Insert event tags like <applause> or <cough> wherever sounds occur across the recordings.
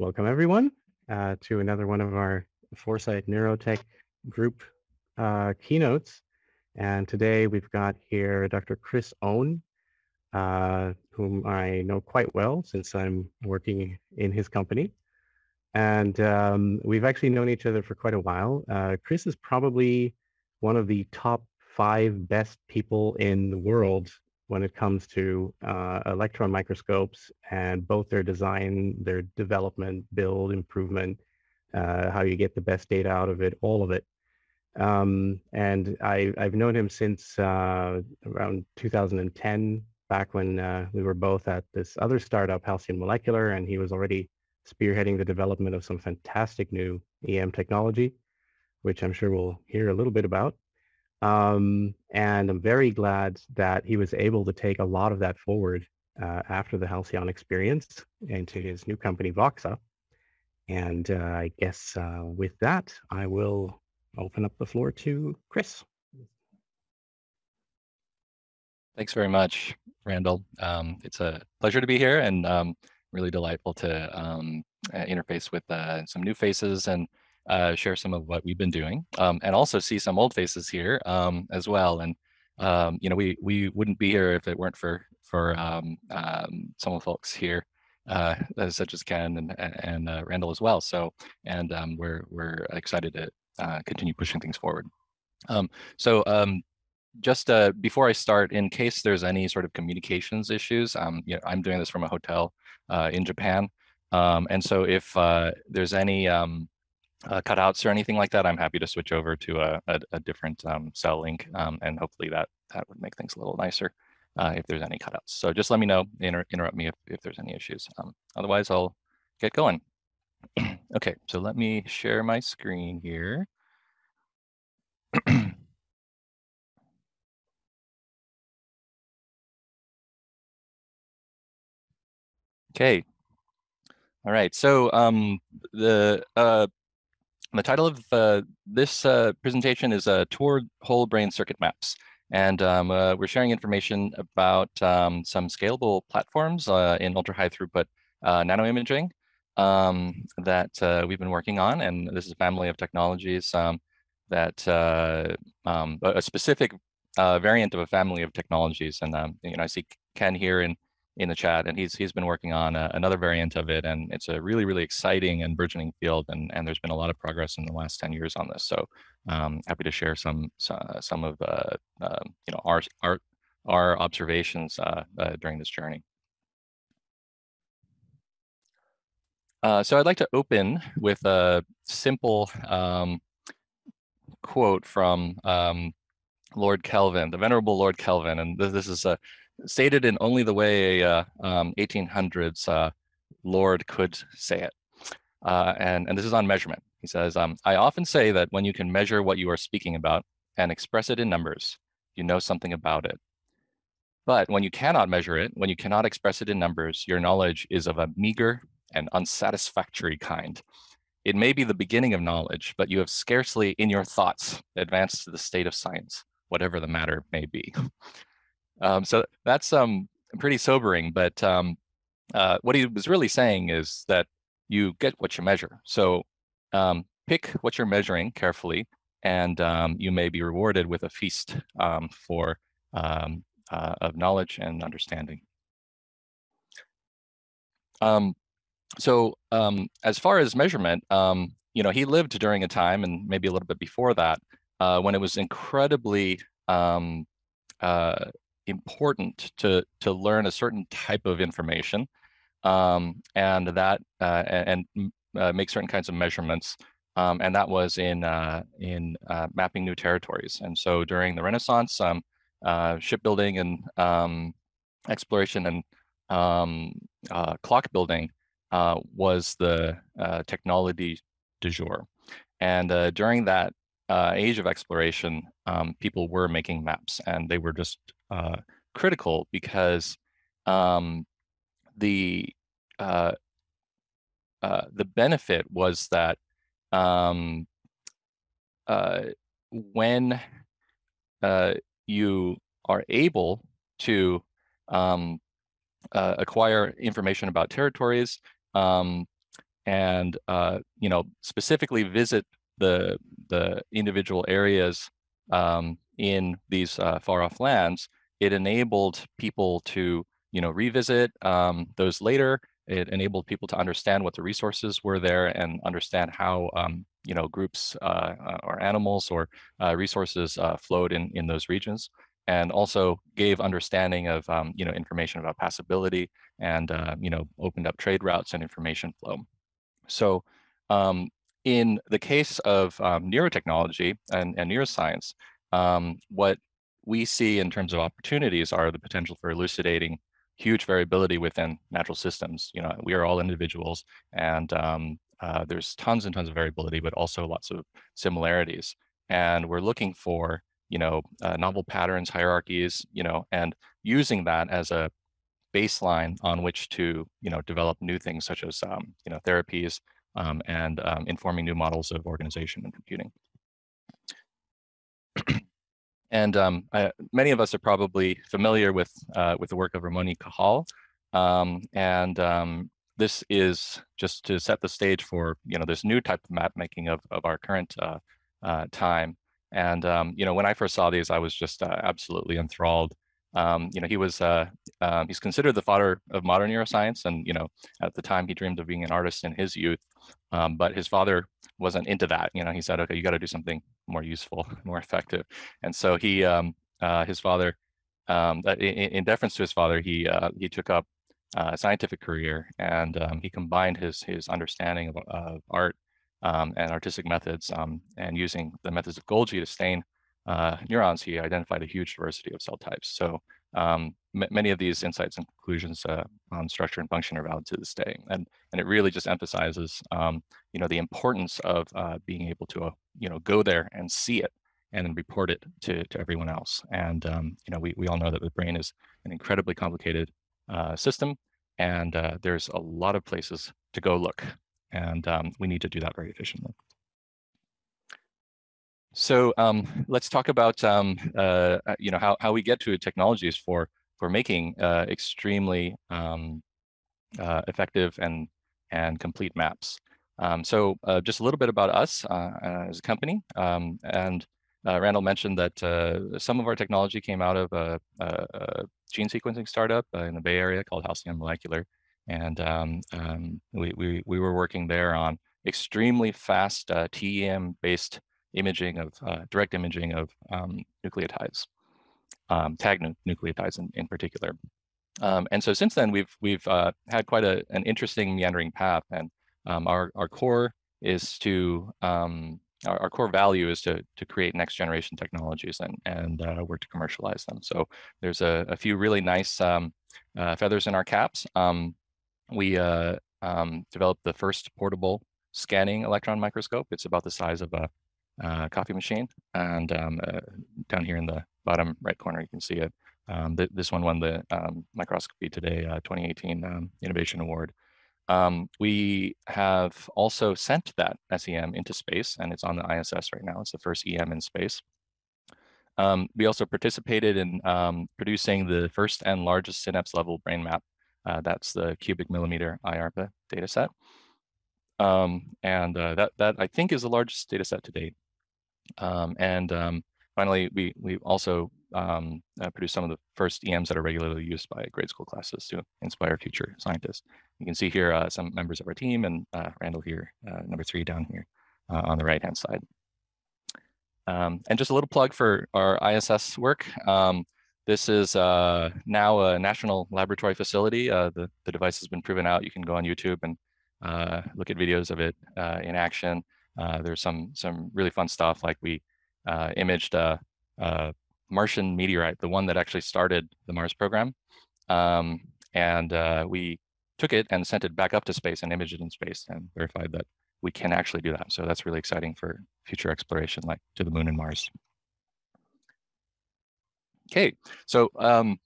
welcome everyone uh, to another one of our Foresight Neurotech group uh, keynotes. And today we've got here Dr. Chris Own, uh, whom I know quite well since I'm working in his company. And um, we've actually known each other for quite a while. Uh, Chris is probably one of the top five best people in the world when it comes to uh, electron microscopes and both their design, their development, build, improvement, uh, how you get the best data out of it, all of it. Um, and I, have known him since uh, around 2010, back when uh, we were both at this other startup, Halcyon Molecular, and he was already spearheading the development of some fantastic new EM technology, which I'm sure we'll hear a little bit about. Um, and I'm very glad that he was able to take a lot of that forward uh, after the Halcyon experience into his new company, Voxa. And uh, I guess uh, with that, I will open up the floor to Chris. Thanks very much, Randall. Um, it's a pleasure to be here and um, really delightful to um, uh, interface with uh, some new faces and uh, share some of what we've been doing, um, and also see some old faces here um, as well. And um, you know, we we wouldn't be here if it weren't for for um, um, some of the folks here, uh, such as Ken and and uh, Randall as well. So, and um, we're we're excited to uh, continue pushing things forward. so. just uh, before I start, in case there's any sort of communications issues, um, you know, I'm doing this from a hotel uh, in Japan, and so if uh, there's any uh, cutouts or anything like that, I'm happy to switch over to a, a, a different um, cell link, um, and hopefully that that would make things a little nicer uh, if there's any cutouts. So just let me know, inter interrupt me if, if there's any issues. Um, otherwise, I'll get going. <clears throat> okay, so let me share my screen here. <clears throat> okay. All right, so um, the uh, the title of uh, this uh, presentation is uh, tour Whole Brain Circuit Maps. And um, uh, we're sharing information about um, some scalable platforms uh, in ultra high throughput uh, nanoimaging um, that we've been working on. And this is a family of technologies um, that um, a specific variant of a family of technologies. And um, you know, I see Ken here in in the chat, and he's he's been working on a, another variant of it, and it's a really really exciting and burgeoning field, and and there's been a lot of progress in the last ten years on this. So um, happy to share some some of uh, uh, you know our our our observations uh, uh during this journey. Uh, so I'd like to open with a simple um, quote from um, Lord Kelvin, the Venerable Lord Kelvin, and this is a stated in only the way a uh, um, 1800s uh, Lord could say it. Uh, and, and this is on measurement. He says, um, I often say that when you can measure what you are speaking about and express it in numbers, you know something about it. But when you cannot measure it, when you cannot express it in numbers, your knowledge is of a meager and unsatisfactory kind. It may be the beginning of knowledge, but you have scarcely in your thoughts advanced to the state of science, whatever the matter may be. Um, so that's um, pretty sobering. But um, uh, what he was really saying is that you get what you measure. So um, pick what you're measuring carefully, and um, you may be rewarded with a feast um, for um, uh, of knowledge and understanding. Um, so um, as far as measurement, um, you know, he lived during a time, and maybe a little bit before that, uh, when it was incredibly um, uh, important to to learn a certain type of information um, and that uh, and, uh, make certain kinds of measurements um, and that was in uh, in uh, mapping new territories. And so during the renaissance um, uh, shipbuilding and um, exploration and um, uh, clock building was the technology du jour. And during that age of exploration um, people were making maps and they were just uh, critical because um, the uh, uh, the benefit was that um, uh, when uh, you are able to um, uh, acquire information about territories um, and you know specifically visit the the individual areas um, in these far off lands, it enabled people to you know revisit um, those later. It enabled people to understand what the resources were there and understand how um, you know groups uh, uh or animals or uh, resources uh, flowed in in those regions and also gave understanding of um, you know information about passability and uh, you know opened up trade routes and information flow. So um, in the case of um, neurotechnology and, and neuroscience, um, what we see in terms of opportunities are the potential for elucidating huge variability within natural systems. You know, we are all individuals, and um, uh, there's tons and tons of variability, but also lots of similarities. And we're looking for you know, uh, novel patterns, hierarchies, you know, and using that as a baseline on which to, you know, develop new things such as, um, you know, therapies um, and um, informing new models of organization and computing. And um, I, many of us are probably familiar with uh, with the work of Ramón y Cajal, um, and um, this is just to set the stage for you know this new type of map making of of our current uh, uh, time. And um, you know, when I first saw these, I was just uh, absolutely enthralled. Um, you know, he was uh, um, he's considered the father of modern neuroscience, and you know, at the time he dreamed of being an artist in his youth. But his father wasn't into that. You know, he said, "Okay, you got to do something more useful, <laughs> more effective." And so he, um, uh, his father, um, in, in, deference to his father, he uh, he took up uh, a scientific career, and um, he combined his his understanding of, of art um, and artistic methods um, and using the methods of Golgi to stain uh, neurons, he identified a huge diversity of cell types. So um, many of these insights and conclusions uh, on structure and function are valid to this day. And, and it really just emphasizes, um, you know, the importance of uh, being able to, uh, you know, go there and see it and report it to, to everyone else. And, um, you know, we, we all know that the brain is an incredibly complicated uh, system and uh, there's a lot of places to go look and um, we need to do that very efficiently. So um, let's talk about um, uh, uh, you know how, how we get to technologies for for making uh, extremely um, uh, effective and and complete maps. Um, so uh, just a little bit about us uh, as a company. Um, and Randall mentioned that some of our technology came out of a, a, a gene sequencing startup in the Bay Area called Halcyon Molecular. And um, um, we, we, we were working there on extremely fast uh, TEM-based imaging of uh, direct imaging of um, nucleotides, um, tag nu nucleotides in, in particular. Um, and so since then, we've we've uh, had quite a, an interesting meandering path, and um, our our core is to um, our, our, core value is to to create next generation technologies and and uh, work to commercialize them. So there's a, a few really nice um, uh, feathers in our caps. We uh, developed the first portable scanning electron microscope. It's about the size of a uh, coffee machine. And um, uh, down here in the bottom right corner, you can see it. Um, th this one won the um, Microscopy Today uh, 2018 um, Innovation Award. Um, we have also sent that SEM into space, and it's on the ISS right now. It's the first EM in space. We also participated in producing the first and largest synapse level brain map uh, that's the cubic millimeter IARPA data set. Um, and uh, that, that I think is the largest data set to date. Um, and um, finally, we, we also um, uh, produced some of the first EMs that are regularly used by grade school classes to inspire future scientists. You can see here uh, some members of our team and uh, Randall here, uh, number three down here on the right-hand side. Um, and just a little plug for our ISS work. Um, this is uh, now a national laboratory facility. Uh, the, the device has been proven out. You can go on YouTube and uh, look at videos of it uh, in action. Uh, there's some some really fun stuff like we uh, imaged a, a, Martian meteorite, the one that actually started the Mars program. Um, and we took it and sent it back up to space and imaged it in space and verified that we can actually do that. So that's really exciting for future exploration like to the moon and Mars. Okay, so um,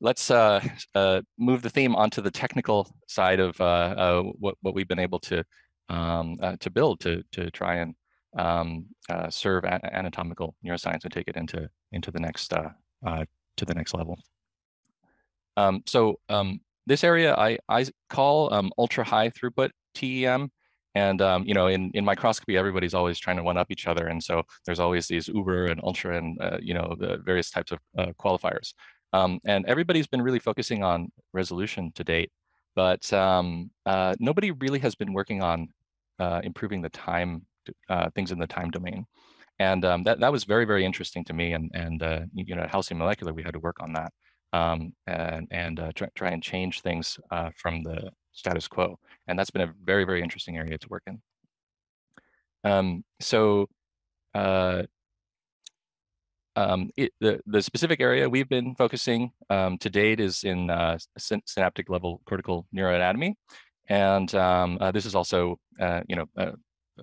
let's uh, <laughs> uh, move the theme onto the technical side of uh, uh what, what we've been able to um, uh, to build to to try and um, uh, serve anatomical neuroscience and take it into into the next to the next level. Um, so um, this area I I call um, ultra high throughput TEM, And um, you know, in, in microscopy, everybody's always trying to one up each other, and so there's always these uber and ultra and uh, you know the various types of uh, qualifiers. Um, and everybody's been really focusing on resolution to date, but um, uh, nobody really has been working on uh, improving the time uh, things in the time domain. And um, that that was very very interesting to me. And and uh, you know, at Halcyon Molecular, we had to work on that um, and and try, try and change things from the status quo. And that's been a very, very interesting area to work in. Um, so uh, um, it, the, the specific area we've been focusing um, to date is in uh, synaptic level cortical neuroanatomy. And um, uh, this is also, uh, you know, a,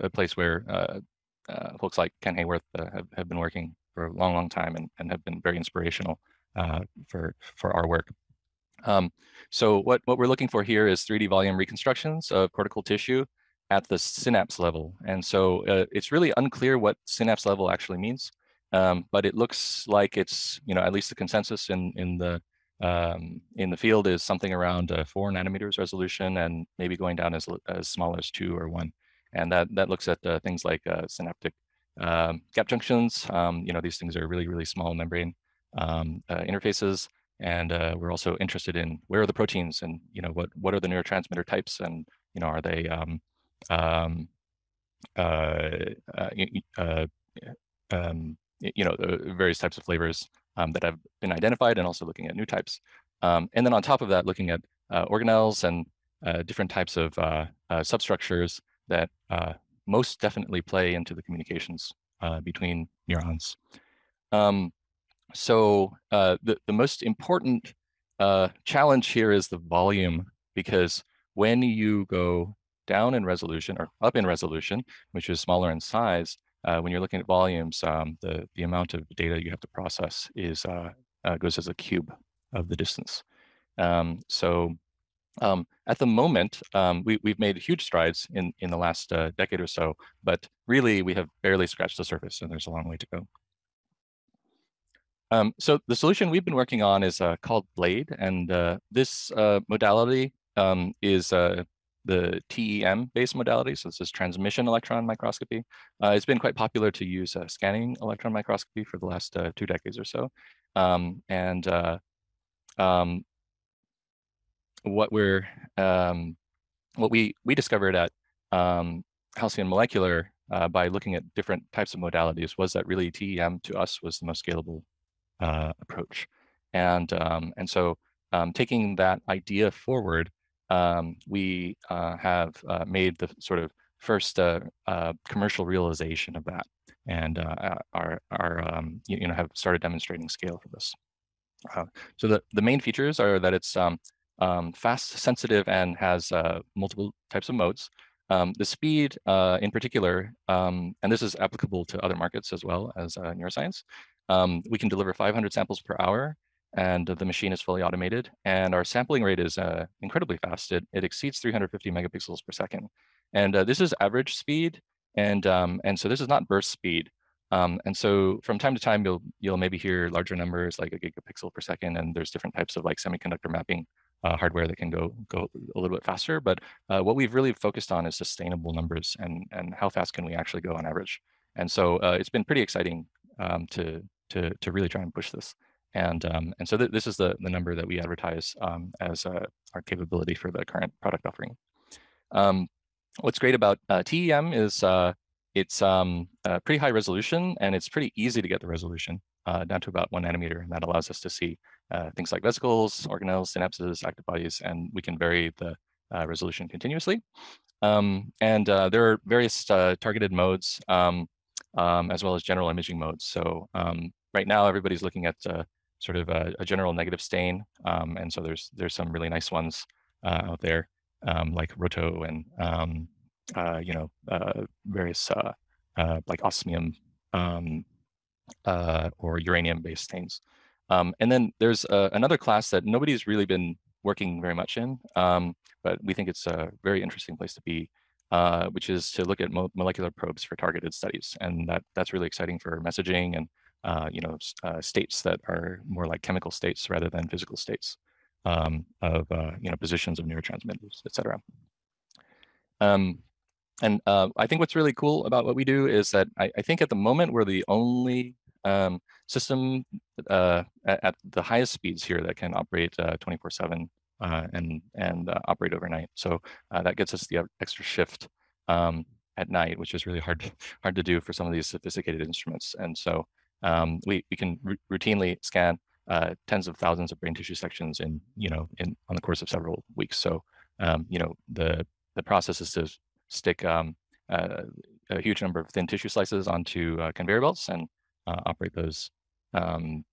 a, place where uh, uh, folks like Ken Hayworth have, have been working for a long, long time and, and have been very inspirational for, for our work. Um, so what, what we're looking for here is 3D volume reconstructions of cortical tissue at the synapse level. And so uh, it's really unclear what synapse level actually means, um, but it looks like it's, you know, at least the consensus in, in the um, in the field is something around uh, four nanometers resolution and maybe going down as, as small as two or one. And that, that looks at uh, things like uh, synaptic um, gap junctions. Um, you know, these things are really, really small membrane um, uh, interfaces. And uh, we're also interested in where are the proteins and, you know, what, what are the neurotransmitter types and, you know, are they, um, um, uh, um, you know, various types of flavors um, that have been identified and also looking at new types. Um, and then on top of that, looking at uh, organelles and uh, different types of substructures that most definitely play into the communications between neurons. Um, so uh, the, the most important uh, challenge here is the volume, because when you go down in resolution or up in resolution, which is smaller in size, uh, when you're looking at volumes, um, the, the amount of data you have to process is uh, uh, goes as a cube of the distance. Um, so um, at the moment, um, we, we've made huge strides in, in the last uh, decade or so, but really we have barely scratched the surface and there's a long way to go. Um, so the solution we've been working on is uh, called BLADE, and uh, this modality um, is the TEM-based modality. So this is transmission electron microscopy. Uh, it's been quite popular to use uh, scanning electron microscopy for the last two decades or so. Um, and um, what we're um, what we we discovered at um, Halcyon Molecular by looking at different types of modalities was that really TEM to us was the most scalable uh, approach. And, um, and so um, taking that idea forward, um, we uh, have uh, made the sort of first uh, uh, commercial realization of that and uh, are, are um, you, you, know, have started demonstrating scale for this. so the, the main features are that it's um, um, fast, sensitive, and has multiple types of modes. Um, the speed uh, in particular, um, and this is applicable to other markets as well as uh, neuroscience, um, we can deliver 500 samples per hour and the machine is fully automated. And our sampling rate is uh, incredibly fast. It, it exceeds 350 megapixels per second. And uh, this is average speed. And, um, and so this is not burst speed. Um, and so from time to time, you'll, you'll maybe hear larger numbers like a gigapixel per second. And there's different types of like semiconductor mapping uh, hardware that can go, go a little bit faster. But uh, what we've really focused on is sustainable numbers and, and how fast can we actually go on average. And so uh, it's been pretty exciting um, to, to, to really try and push this. And, um, and so th this is the, the number that we advertise um, as uh, our capability for the current product offering. Um, what's great about uh, TEM is uh, it's um, pretty high resolution and it's pretty easy to get the resolution uh, down to about one nanometer. And that allows us to see uh, things like vesicles, organelles, synapses, active bodies, and we can vary the uh, resolution continuously. Um, and there are various targeted modes. Um, as well as general imaging modes. So right now, everybody's looking at sort of a, a, general negative stain. Um, and so there's there's some really nice ones uh, out there, um, like Roto and, um, uh, you know, uh, various uh, uh, like osmium um, or uranium-based stains. and then there's another class that nobody's really been working very much in, but we think it's a very interesting place to be, uh, which is to look at mo molecular probes for targeted studies. And that, that's really exciting for messaging and uh, you know, uh, states that are more like chemical states rather than physical states um, of, uh, you know, positions of neurotransmitters, et cetera. Um, and uh, I think what's really cool about what we do is that I, I think at the moment we're the only um, system uh, at, at, the highest speeds here that can operate 24/7 uh, and and operate overnight. So that gets us the extra shift um, at night, which is really hard <laughs> hard to do for some of these sophisticated instruments. And so um, we we can routinely scan uh, tens of thousands of brain tissue sections in you know in on the course of several weeks. So um, you know the the process is to stick um, uh, a huge number of thin tissue slices onto uh, conveyor belts and uh, operate those um,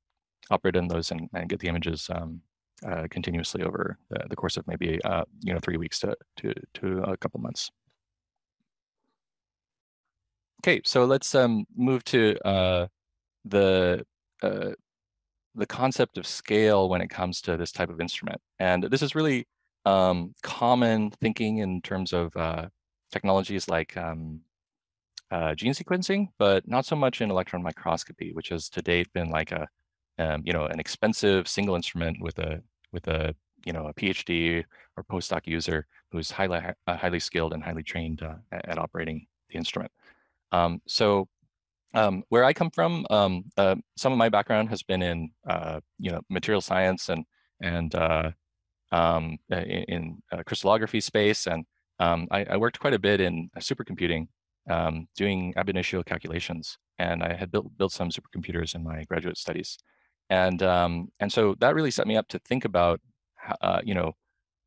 operate in those and, and get the images um, uh, continuously over the, the, course of maybe uh, you know three weeks to to to a couple months. Okay, so let's um, move to the the concept of scale when it comes to this type of instrument. And this is really um, common thinking in terms of uh, technologies like um, uh, gene sequencing, but not so much in electron microscopy, which has to date been like a, um, you know, an expensive single instrument with a with a you know a PhD or postdoc user who's highly uh, highly skilled and highly trained uh, at, at, operating the instrument. Um, so um, where I come from, um, uh, some of my background has been in uh, you know material science and and uh, um, in, in crystallography space, and um, I, I, worked quite a bit in supercomputing, um, doing ab initio calculations, and I had built built some supercomputers in my graduate studies, and um, and so that really set me up to think about uh, you know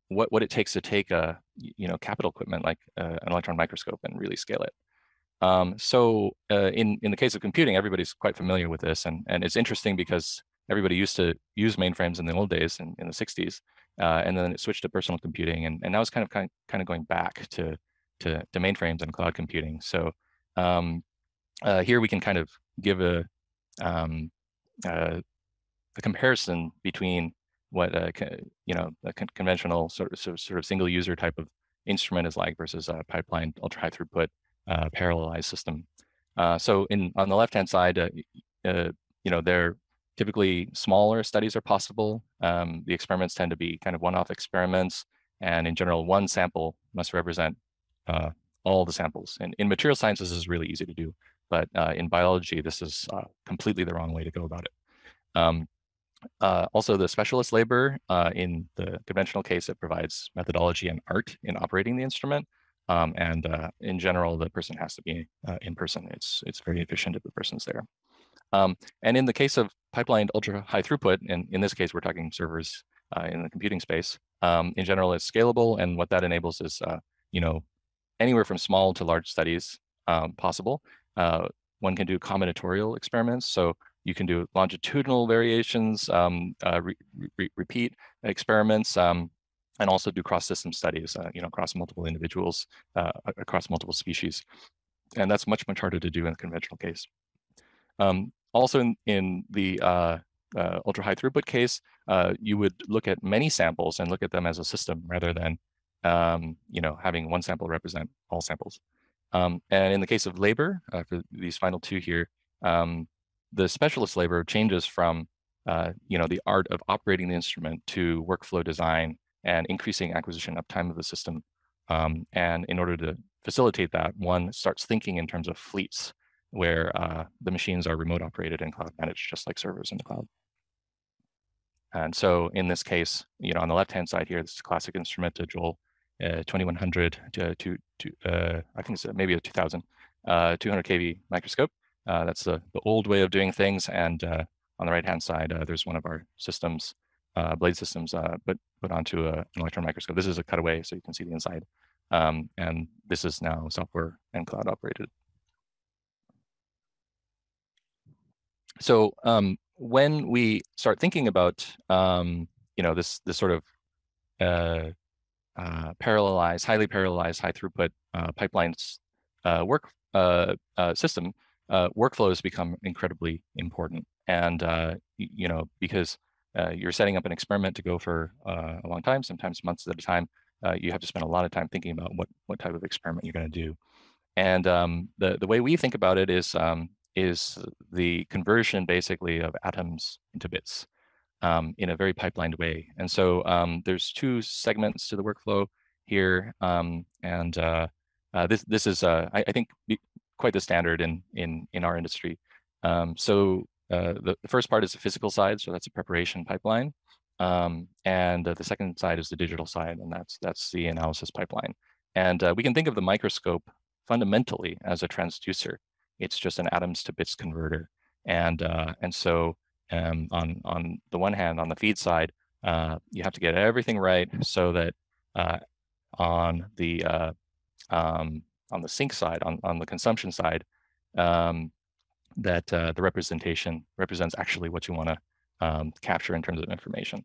what what it takes to take a you know capital equipment like uh, an electron microscope and really scale it. Um, so uh, in, in the case of computing, everybody's quite familiar with this. And, and it's interesting because everybody used to use mainframes in the old days in, in the 60s. Uh, and then it switched to personal computing. And, and now it's kind of, kind, kind of going back to, to, to mainframes and cloud computing. So um, uh, here we can kind of give a, um, uh, a comparison between what a, you know a con conventional sort of, sort of single user type of instrument is like versus a pipeline ultra high throughput uh, parallelized system. Uh, so in on the left-hand side, uh, uh, you know, there typically smaller studies are possible. Um, the experiments tend to be kind of one-off experiments, and in general, one sample must represent uh, all the samples. And in material sciences, this is really easy to do, but uh, in biology, this is completely the wrong way to go about it. Um, uh, also, the specialist labor uh, in the conventional case, it provides methodology and art in operating the instrument. Um, and uh, in general, the person has to be uh, in person. It's it's very efficient if the person's there. Um, and in the case of pipelined ultra high throughput, and in this case, we're talking servers uh, in the computing space. Um, in general, it's scalable, and what that enables is, uh, you know, anywhere from small to large studies um, possible. Uh, one can do combinatorial experiments, so you can do longitudinal variations, um, uh, re re repeat experiments, um, and also do cross-system studies, uh, you know, across multiple individuals, uh, across multiple species. And that's much, much harder to do in the conventional case. Um, also in, in the uh, uh ultra high throughput case, uh, you would look at many samples and look at them as a system rather than, um, you know, having one sample represent all samples. Um, and in the case of labor, uh, for these final two here, um, the specialist labor changes from, you know, the art of operating the instrument to workflow design and increasing acquisition uptime of the system. Um, and in order to facilitate that, one starts thinking in terms of fleets where uh, the machines are remote operated and cloud managed, just like servers in the cloud. And so in this case, you know, on the left-hand side here, this is a classic instrument, to JEOL uh, 2100 to, to, to uh, I think it's maybe a 2000, uh, 200 kV microscope. Uh, that's the, the old way of doing things. And uh, on the right-hand side, there's one of our systems uh, blade systems uh, but put onto a, an electron microscope. This is a cutaway, so you can see the inside. Um, and this is now software and cloud operated. So um, when we start thinking about um, you know this this sort of uh, uh, parallelized, highly parallelized, high throughput uh, pipelines uh, work uh, uh, system, workflows become incredibly important. And you know because uh, you're setting up an experiment to go for uh, a long time, sometimes months at a time. Uh, you have to spend a lot of time thinking about what what type of experiment you're going to do. And um, the the way we think about it is um, is the conversion basically of atoms into bits um, in a very pipelined way. And so um, there's two segments to the workflow here, um, and uh, this this is I, I, think quite the standard in in in our industry. Um, the, the first part is the physical side, so that's a preparation pipeline. Um, and uh, the second side is the digital side, and that's that's the analysis pipeline. And uh, we can think of the microscope fundamentally as a transducer. It's just an atoms to bits converter. And uh, and so um, on on the one hand, on the feed side, uh, you have to get everything right so that uh, on the uh, um, on the sink side, on on the consumption side, um, that the representation represents actually what you want to um, capture in terms of information.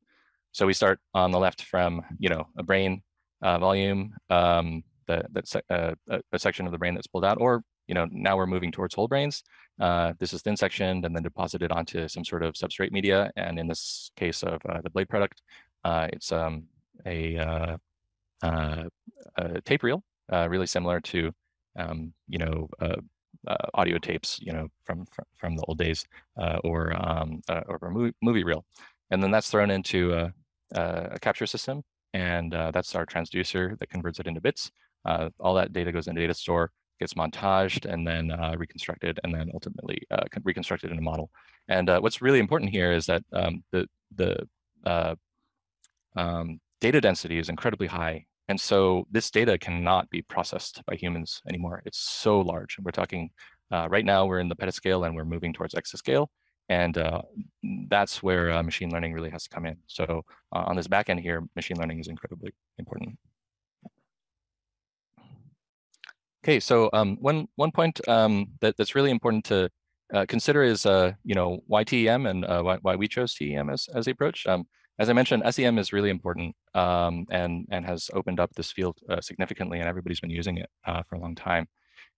So we start on the left from, you know, a brain uh, volume, um, the, that's uh, a, section of the brain that's pulled out, or, you know, now we're moving towards whole brains. Uh, this is thin sectioned and then deposited onto some sort of substrate media. And in this case of uh, the blade product, uh, it's um, a, uh, a, tape reel, really similar to, um, you know, uh, audio tapes, you know, from from, from the old days, uh, or um, uh, or a movie, movie reel, and then that's thrown into a, a capture system, and uh, that's our transducer that converts it into bits. Uh, all that data goes into data store, gets montaged, and then uh, reconstructed, and then ultimately reconstructed in a model. And what's really important here is that um, the the um, data density is incredibly high and so this data cannot be processed by humans anymore. It's so large. And we're talking uh, right now, we're in the petascale and we're moving towards exascale. And uh, that's where uh, machine learning really has to come in. So uh, on this back end here, machine learning is incredibly important. Okay, so um, one one point um, that, that's really important to uh, consider is, uh, you know, why TEM and why, why we chose TEM as, as the approach. Um, as I mentioned, SEM is really important um, and, and has opened up this field uh, significantly and everybody's been using it uh, for a long time.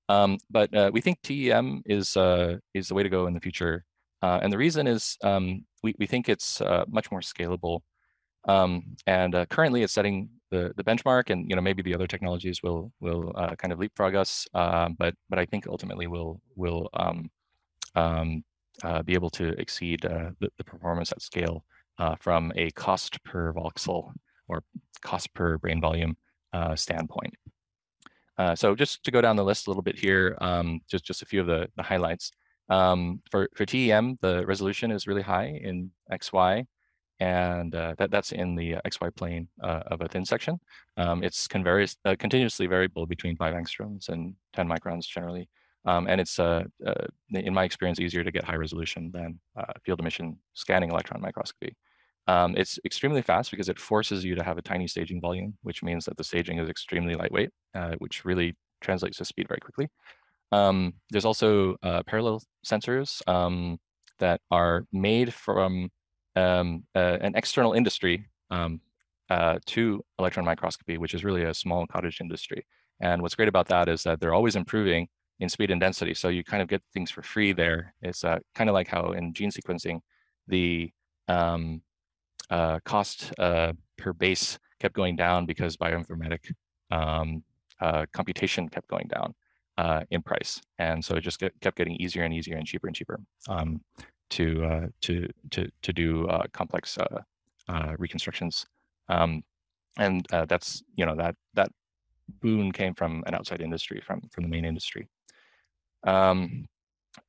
Um, but uh, we think TEM is, uh, is the way to go in the future. Uh, and the reason is um, we, we think it's uh, much more scalable. Um, and currently it's setting the, the benchmark and you know maybe the other technologies will will kind of leapfrog us. but but I think ultimately we'll will um, um, be able to exceed the, the performance at scale uh, from a cost per voxel or cost per brain volume uh, standpoint. Uh, so just to go down the list a little bit here, um, just, just a few of the, the highlights. Um, for, for TEM, the resolution is really high in XY, and uh, that, that's in the XY plane uh, of a thin section. Um, it's uh, continuously variable between 5 angstroms and 10 microns generally. Um, and it's, uh, uh, in my experience, easier to get high resolution than uh, field emission scanning electron microscopy. Um, it's extremely fast because it forces you to have a tiny staging volume, which means that the staging is extremely lightweight, uh, which really translates to speed very quickly. Um, there's also uh, parallel sensors um, that are made from uh, an external industry um, uh, to electron microscopy, which is really a small cottage industry. And what's great about that is that they're always improving in speed and density. So you kind of get things for free there. It's uh, kind of like how in gene sequencing, the um, uh, cost uh, per base kept going down because bioinformatic um, uh, computation kept going down uh, in price. And so it just get, kept getting easier and easier and cheaper and cheaper um, to, uh, to, to, to do uh, complex reconstructions. Um, and that's, you know, that, that boon came from an outside industry, from, from the main industry. Um,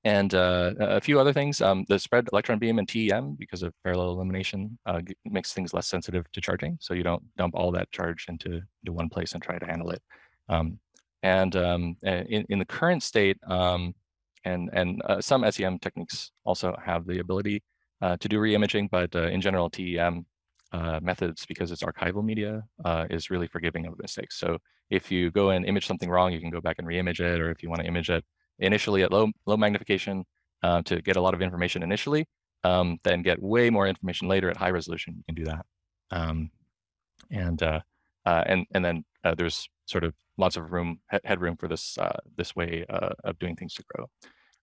and uh, a few other things. Um, the spread electron beam and TEM, because of parallel illumination, uh, makes things less sensitive to charging. So you don't dump all that charge into, into one place and try to handle it. Um, and um, in, in the current state, um, and, and uh, some SEM techniques also have the ability uh, to do reimaging, but uh, in general, TEM uh, methods, because it's archival media, is really forgiving of mistakes. So if you go and image something wrong, you can go back and reimage it, or if you want to image it initially at low low magnification uh, to get a lot of information initially, um, then get way more information later at high resolution. You can do that, um, and uh, uh, and and then uh, there's sort of lots of room headroom for this uh, this way uh, of doing things to grow.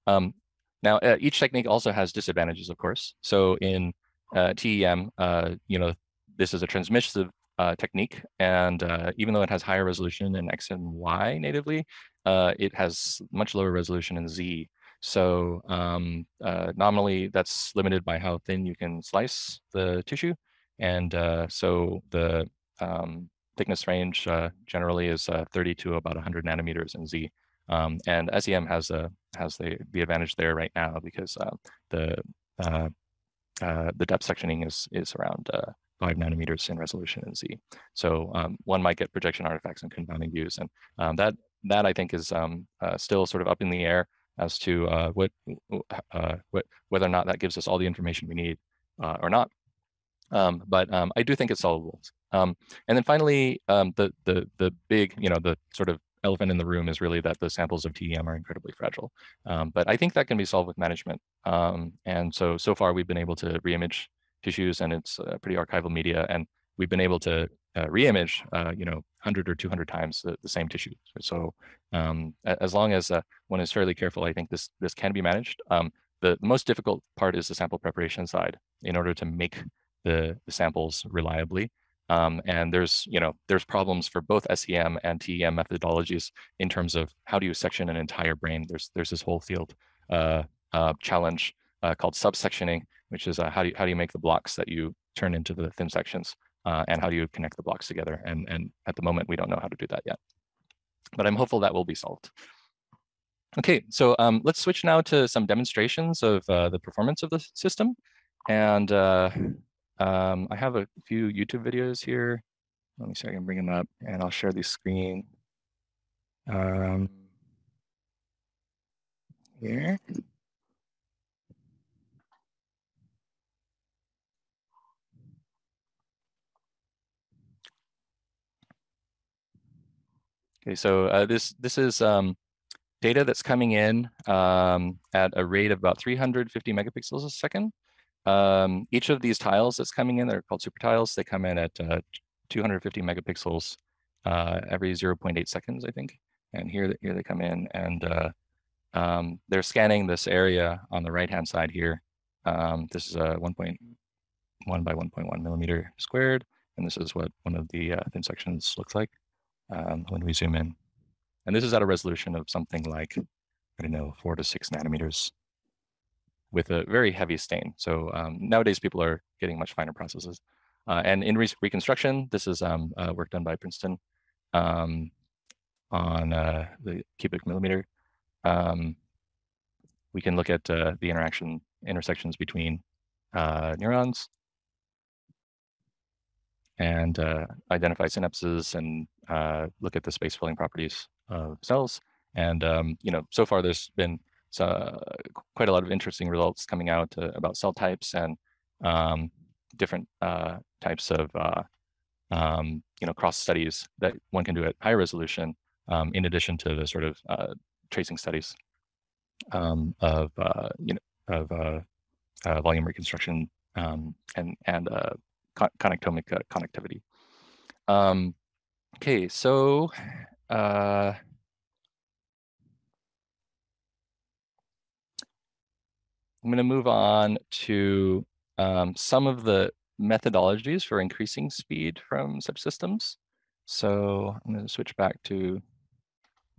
Um, now each technique also has disadvantages, of course. So in TEM, you know, this is a transmissive uh, technique. And uh, even though it has higher resolution in X and Y natively, uh, it has much lower resolution in Z. So um, uh, nominally, that's limited by how thin you can slice the tissue. And uh, so the um, thickness range uh, generally is uh, 30 to about 100 nanometers in Z. Um, and SEM has a has the the advantage there right now because the the depth sectioning is is around five nanometers in resolution in Z. So um, one might get projection artifacts and confounding views, and um, that that I think is um, still sort of up in the air as to what what whether or not that gives us all the information we need or not. Um, but um, I do think it's solvable. Um, and then finally, the the the big, you know, the sort of elephant in the room is really that the samples of TEM are incredibly fragile. Um, but I think that can be solved with management. Um, and so so far we've been able to reimage tissues, and it's uh, pretty archival media, and we've been able to uh, reimage, uh, you know, 100 or 200 times the, the same tissue. So as long as uh, one is fairly careful, I think this this can be managed. the, the most difficult part is the sample preparation side in order to make the, the samples reliably. Um, and there's, you know, there's problems for both SEM and TEM methodologies in terms of how do you section an entire brain. There's there's this whole field uh, uh, challenge uh, called subsectioning, which is uh, how do you how do you make the blocks that you turn into the thin sections, uh, and how do you connect the blocks together? And and at the moment we don't know how to do that yet, but I'm hopeful that will be solved. Okay, so um, let's switch now to some demonstrations of uh, the performance of the system, and um, I have a few YouTube videos here. Let me see if I can bring them up and I'll share the screen. Um, here. Okay, so uh, this this is um, data that's coming in um, at a rate of about 350 megapixels a second. Um, each of these tiles that's coming in, they're called super tiles. They come in at uh, 250 megapixels uh, every 0.8 seconds, I think. And here, here they come in and uh, um, they're scanning this area on the right-hand side here. Um, this is a 1.1 by 1.1 millimeter squared. And this is what one of the uh, thin sections looks like um, when we zoom in. And this is at a resolution of something like, I don't know, four to six nanometers with a very heavy stain. So um, nowadays people are getting much finer processes. Uh, and in re reconstruction, this is um, uh, work done by Princeton um, on uh, the cubic millimeter. Um, we can look at uh, the interaction intersections between uh, neurons and uh, identify synapses and look at the space filling properties of cells. And um, you know, so far there's been uh, quite a lot of interesting results coming out uh, about cell types and um, different uh, types of uh, um, you know cross studies that one can do at high resolution um, in addition to the sort of uh, tracing studies um, of uh, you know of volume reconstruction um, and and connectomic connectivity. Um, okay, so I'm going to move on to um, some of the methodologies for increasing speed from such systems. So I'm going to switch back to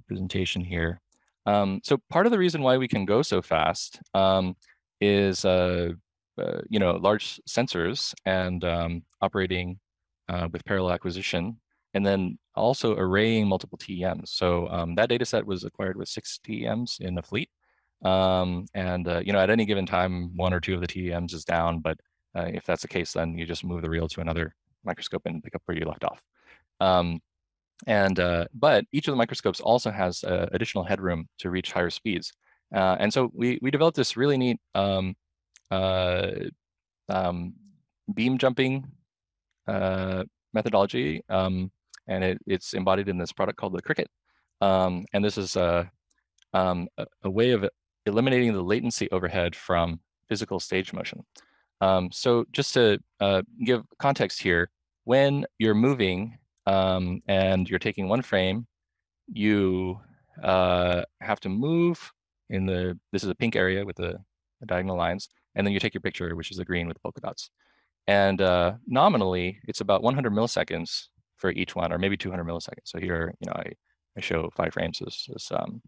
presentation here. Um, so part of the reason why we can go so fast um, is, uh, uh, you know, large sensors and um, operating uh, with parallel acquisition, and then also arraying multiple TEMs. So um, that data set was acquired with six TEMs in the fleet. Um, and uh, you know, at any given time, one or two of the TEMs is down, but uh, if that's the case, then you just move the reel to another microscope and pick up where you left off. Um, and uh, but each of the microscopes also has additional headroom to reach higher speeds. And so we we developed this really neat um, uh, um, beam jumping methodology, um, and it, it's embodied in this product called the Cricket. Um, and this is a, um, a, a way of eliminating the latency overhead from physical stage motion. Um, so just to uh, give context here, when you're moving um, and you're taking one frame, you uh, have to move in the, this is a pink area with the, diagonal lines, and then you take your picture, which is the green with polka dots. And uh, nominally, it's about 100 milliseconds for each one, or maybe 200 milliseconds. So here, you know, I, I show five frames as, as um,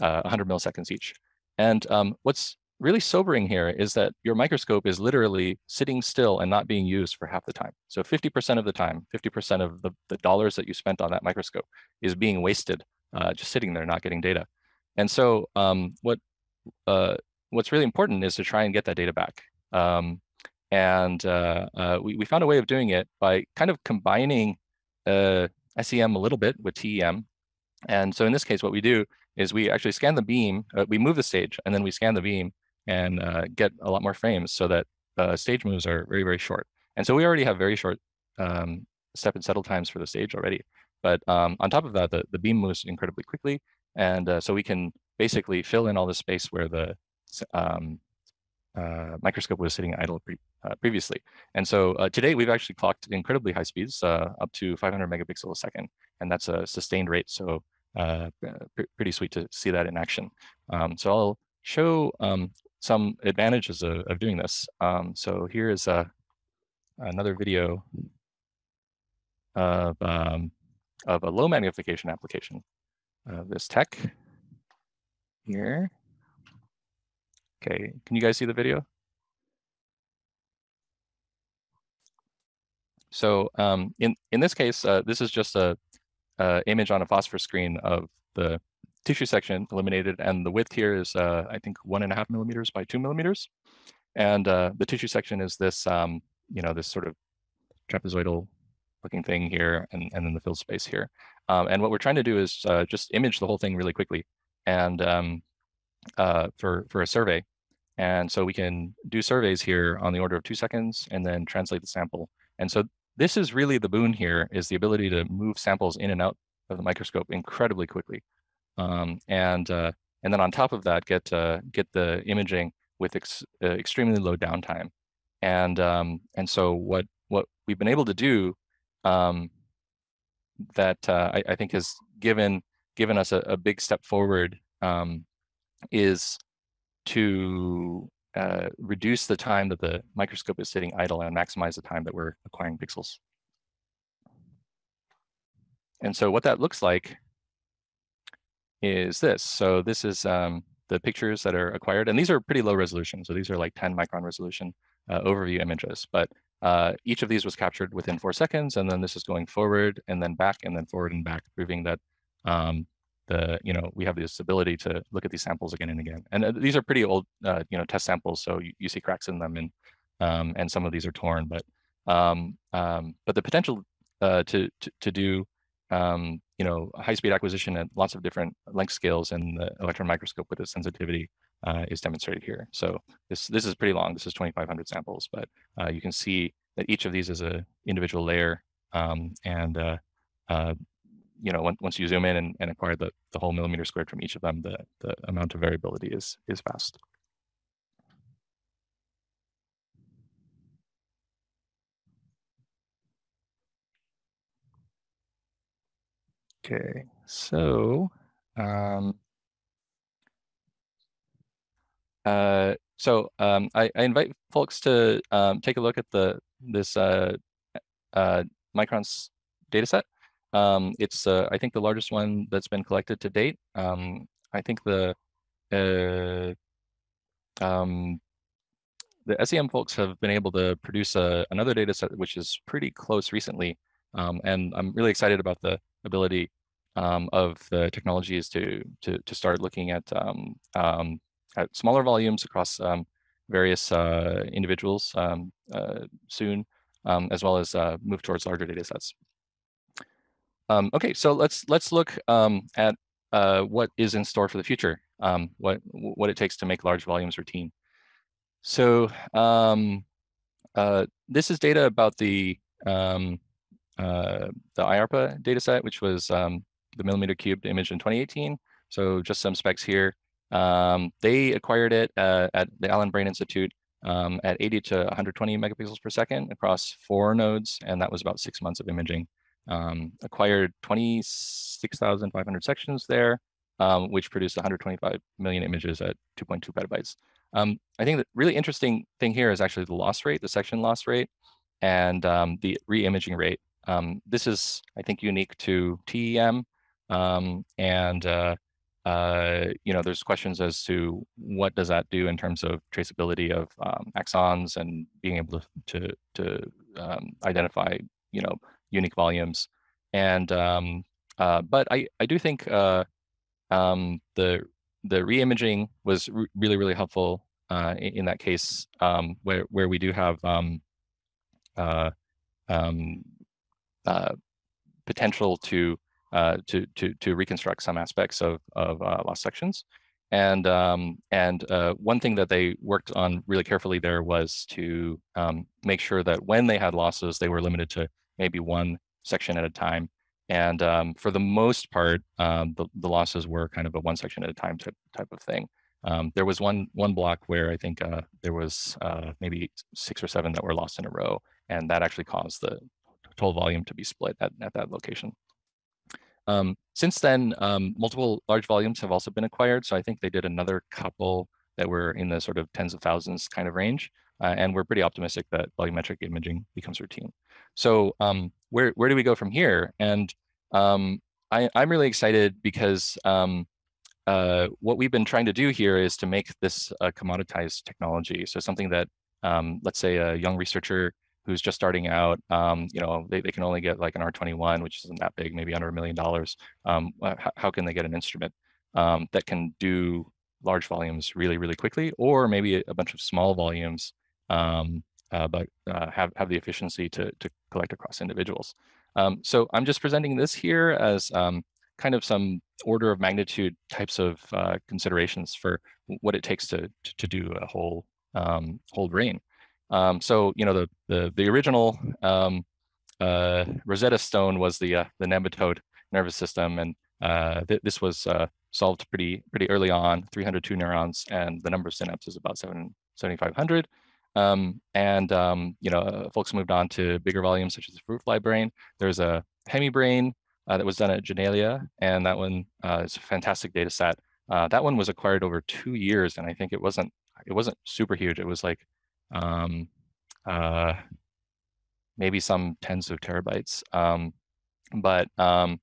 uh, 100 milliseconds each. And um, what's really sobering here is that your microscope is literally sitting still and not being used for half the time. So 50% of the time, 50% of the, the dollars that you spent on that microscope is being wasted, uh, just sitting there, not getting data. And so um, what uh, what's really important is to try and get that data back. Um, and uh, uh we, we found a way of doing it by kind of combining uh, SEM a little bit with TEM. And so in this case, what we do is we actually scan the beam, uh, we move the stage, and then we scan the beam and uh, get a lot more frames so that uh, stage moves are very, very short. And so we already have very short um, step and settle times for the stage already. But um, on top of that, the, the beam moves incredibly quickly. And so we can basically fill in all the space where the um, uh, microscope was sitting idle pre uh, previously. And so uh, today we've actually clocked incredibly high speeds, uh, up to 500 megapixels a second, and that's a sustained rate. So uh, pr pretty sweet to see that in action. Um, so I'll show um, some advantages of, of doing this. Um, so here is a, another video of, um, of a low magnification application of this tech here. Okay, can you guys see the video? So um, in, in this case, uh, this is just a, a, image on a phosphor screen of the tissue section eliminated, and the width here is, uh, I think, one and a half millimeters by two millimeters. And uh, the tissue section is this, um, you know, this sort of trapezoidal looking thing here, and, and then the fill space here. Um, and what we're trying to do is uh, just image the whole thing really quickly and um, uh, for, for a survey. And so we can do surveys here on the order of two seconds and then translate the sample. And so this is really the boon here is the ability to move samples in and out of the microscope incredibly quickly. Um, and uh, and then on top of that, get uh, get the imaging with ex uh, extremely low downtime. And um, and so what what we've been able to do um, that uh, I, I, think has given given us a, a big step forward um, is to uh, reduce the time that the microscope is sitting idle and maximize the time that we're acquiring pixels. And so what that looks like is this. So this is um, the pictures that are acquired, and these are pretty low resolution. So these are like 10 micron resolution uh, overview images, but uh, each of these was captured within four seconds, and then this is going forward and then back and then forward and back, proving that um, the you know we have this ability to look at these samples again and again. And uh, these are pretty old uh, you know test samples, so you, you see cracks in them, and um, and some of these are torn. But um, um, but the potential uh, to, to, to do um, you know high speed acquisition at lots of different length scales and the electron microscope with its sensitivity uh, is demonstrated here. So this this is pretty long. This is 2,500 samples, but uh, you can see that each of these is a individual layer um, and uh, uh you know, once you zoom in and, and acquire the, the whole millimeter squared from each of them, the, the amount of variability is, is vast. Okay, so um, uh, so um, I, I, invite folks to um, take a look at the this uh, uh, MICrONS dataset. Um, it's, uh, I think, the largest one that's been collected to date. Um, I think the uh, um, the SEM folks have been able to produce a, uh, another data set which is pretty close recently. Um, and I'm really excited about the ability um, of the technologies to, to, to start looking at, um, at smaller volumes across various uh, individuals uh, soon, as well as uh, move towards larger data sets. Um, okay, so let's let's look um, at uh, what is in store for the future, um, what what it takes to make large volumes routine. So um, uh, this is data about the um, uh, the IARPA dataset, which was um, the millimeter cubed image in 2018. So just some specs here. they acquired it uh, at the Allen Brain Institute at 80 to 120 megapixels per second across four nodes, and that was about six months of imaging um, acquired 26,500 sections there, um, which produced 125 million images at 2.2 petabytes. Um, I think the really interesting thing here is actually the loss rate, the section loss rate, and um, the re-imaging rate. Um, this is, I think, unique to TEM, um, and uh, uh, you know, there's questions as to what does that do in terms of traceability of axons and being able to to, to identify, you know, unique volumes. And um, uh, but I I do think uh, um, the the reimaging was re really really helpful uh, in, in, that case um, where where we do have um, uh, uh, potential to uh, to to to reconstruct some aspects of of lost sections. And um, and one thing that they worked on really carefully there was to um, make sure that when they had losses, they were limited to maybe one section at a time. And um, for the most part, um, the, the losses were kind of a one section at a time type type of thing. Um, there was one one block where I think uh, there was uh, maybe six or seven that were lost in a row, and that actually caused the total volume to be split at, at that location. Um, since then, um, multiple large volumes have also been acquired. So I think they did another couple that were in the sort of tens of thousands kind of range. Uh, and we're pretty optimistic that volumetric imaging becomes routine. So um, where, where do we go from here? And um, I, am really excited because um, uh, what we've been trying to do here is to make this a commoditized technology. So something that, um, let's say a young researcher who's just starting out, um, you know, they, they can only get like an R21, which isn't that big, maybe under a million dollars. Um, how, can they get an instrument um, that can do large volumes really, really quickly, or maybe a bunch of small volumes, um, uh, but uh, have, have the efficiency to, to collect across individuals. Um, so I'm just presenting this here as um, kind of some order of magnitude types of uh, considerations for what it takes to, to, to do a whole, whole brain. Um, so you know the the the original um, uh, Rosetta Stone was the uh, the nematode nervous system, and uh, th this was solved pretty pretty early on, 302 neurons, and the number of synapses about 7 7,500. Um, and um, you know, folks moved on to bigger volumes such as the fruit fly brain. There's a hemibrain uh, that was done at Janelia, and that one uh, is a fantastic data set. Uh, that one was acquired over two years, and I think it wasn't it wasn't super huge. It was like um, uh, maybe some tens of terabytes. Um, but um,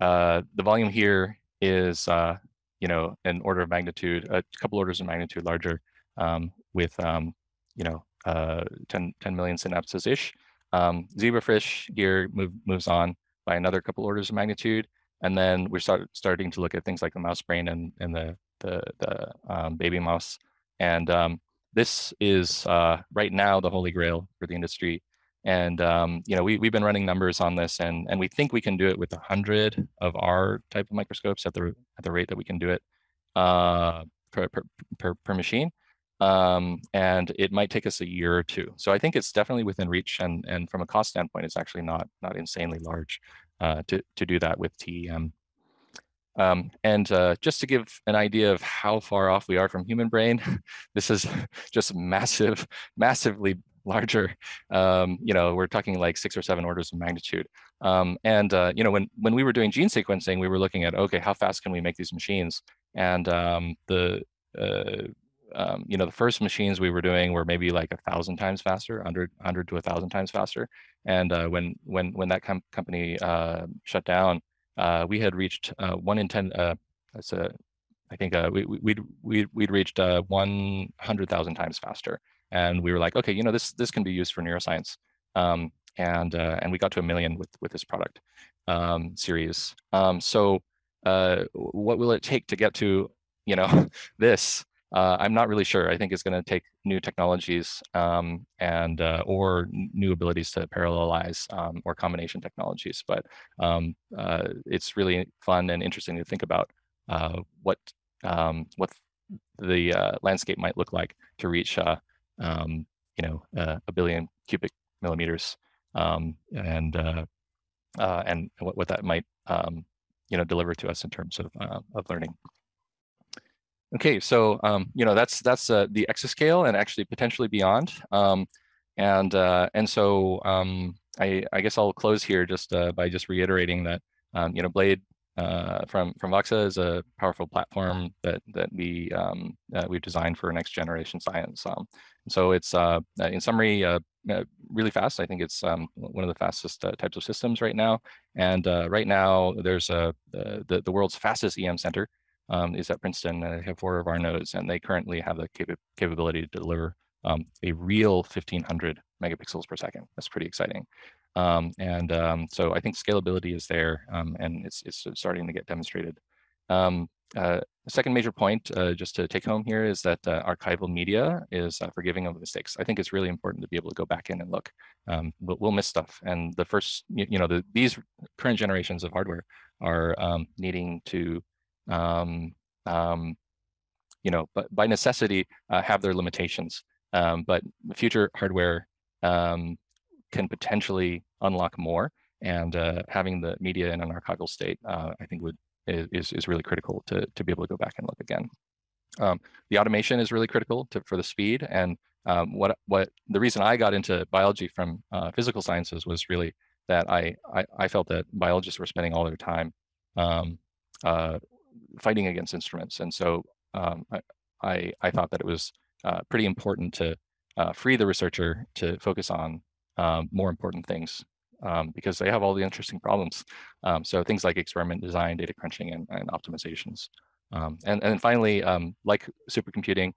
uh, the volume here is, uh, you know, an order of magnitude, a couple orders of magnitude larger um, with, um, you know, uh, 10, 10 million synapses-ish. Um, zebrafish here move, moves on by another couple orders of magnitude. And then we're start, starting to look at things like the mouse brain and, and the, the, the um, baby mouse. And um, this is uh, right now the holy grail for the industry. And um, you know, we we've been running numbers on this, and and we think we can do it with a hundred of our type of microscopes at the at the rate that we can do it uh, per, per, per, per machine. Um, and it might take us a year or two. So I think it's definitely within reach, and and from a cost standpoint, it's actually not not insanely large uh, to to do that with TEM. Um, and uh, just to give an idea of how far off we are from human brain, <laughs> this is <laughs> just massive, <laughs> massively larger. Um, you know, we're talking like six or seven orders of magnitude. Um, and uh, you know, when when we were doing gene sequencing, we were looking at okay, how fast can we make these machines? And um, the uh, um, you know, the first machines we were doing were maybe like a thousand times faster, 100, 100 to a thousand times faster. And uh, when when when that com company uh, shut down, uh, we had reached uh, one in 10, uh, that's a, I think we, we'd, we'd, we'd reached uh, 100,000 times faster. And we were like, okay, you know, this, this can be used for neuroscience. Um, and, and we got to a million with, with this product um, series. Um, so what will it take to get to, you know, <laughs> this? Uh, I'm not really sure. I think it's going to take new technologies um, and uh, or new abilities to parallelize um, or combination technologies. But um, uh, it's really fun and interesting to think about uh, what um, what the uh, landscape might look like to reach uh, um, you know a billion cubic millimeters um, and and what, what that might you know deliver to us in terms of of learning. Okay, so um, you know that's that's uh, the exascale and actually potentially beyond. Um, and uh, and so um, I, I guess I'll close here just uh, by just reiterating that um, you know Blade uh, from from Voxa is a powerful platform that that we um, uh, we've designed for next generation science. Um, so it's uh, in summary really fast. I think it's one of the fastest types of systems right now. And right now there's a the the world's fastest EM center um, is at Princeton, and they have four of our nodes, and they currently have the cap capability to deliver um, a real 1500 megapixels per second. That's pretty exciting. Um, and um, so I think scalability is there, um, and it's it's starting to get demonstrated. Um, uh, the second major point, uh, just to take home here, is that uh, archival media is uh, forgiving of mistakes. I think it's really important to be able to go back in and look. Um, we'll, we'll, miss stuff, and the first, you, you know, the, these current generations of hardware are um, needing to, um, um, you know, but by necessity, uh, have their limitations. Um, but future hardware um, can potentially unlock more, and uh, having the media in an archival state, uh, I think would is, is really critical to, to be able to go back and look again. Um, the automation is really critical to, for the speed. And um, what, what the reason I got into biology from uh, physical sciences was really that I, I, I, felt that biologists were spending all their time um, uh, fighting against instruments. And so um, I, I, I, thought that it was uh, pretty important to uh, free the researcher to focus on um, more important things um, because they have all the interesting problems. Um, so things like experiment design, data crunching, and, and optimizations. Um, and, and finally, um, like supercomputing,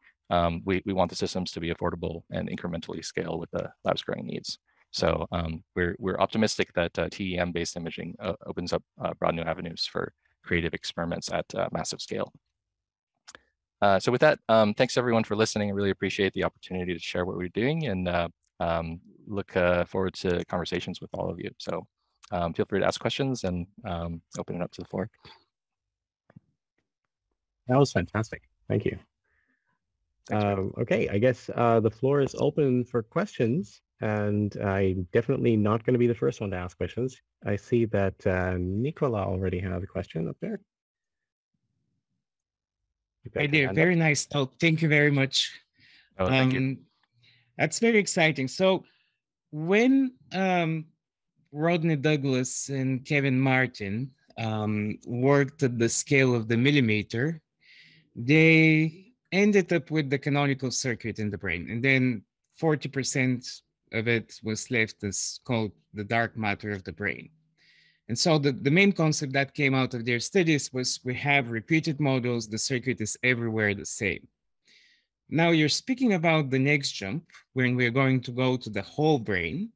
we, we want the systems to be affordable and incrementally scale with the lab's growing needs. So we're, we're optimistic that uh, TEM-based imaging uh, opens up uh, broad new avenues for creative experiments at uh, massive scale. Uh, so with that, thanks everyone for listening. I really appreciate the opportunity to share what we're doing and uh, um, look uh, forward to conversations with all of you. So um, feel free to ask questions and um, open it up to the floor. That was fantastic. Thank you. Um, okay, I guess uh, the floor is open for questions, and I'm definitely not going to be the first one to ask questions. I see that uh, Nicola already has a question up there. I did. Very up. nice talk. Thank you very much. Oh, thank um, you. That's very exciting. So when um, Rodney Douglas and Kevin Martin um, worked at the scale of the millimeter, they ended up with the canonical circuit in the brain. And then 40% of it was left as called the dark matter of the brain. And so the, the main concept that came out of their studies was we have repeated models, the circuit is everywhere the same. Now you're speaking about the next jump when we're going to go to the whole brain.